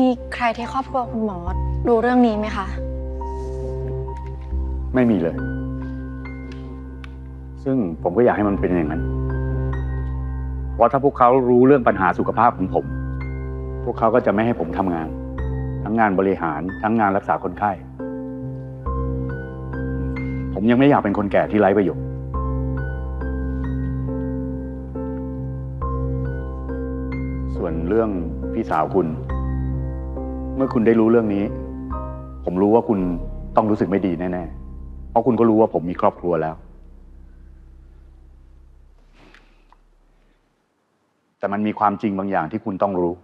มีใครที่ครอบครัวคุณหมอรู้เรื่องนี้ไหมคะ ไม่มีเลย ซึ่งผมก็อยากให้มันเป็นอย่างนั้น เพราะถ้าพวกเขารู้เรื่องปัญหาสุขภาพของผม พวกเขาก็จะไม่ให้ผมทำงาน ทั้งงานบริหาร ทั้งงานรักษาคนไข้ ผมยังไม่อยากเป็นคนแก่ที่ไร้ประโยชน์ส่วนเรื่องพี่สาวคุณ เมื่อคุณได้รู้เรื่องนี้ ผมรู้ว่าคุณต้องรู้สึกไม่ดีแน่ๆ เพราะคุณก็รู้ว่าผมมีครอบครัวแล้ว แต่มันมีความจริงบางอย่างที่คุณต้องรู้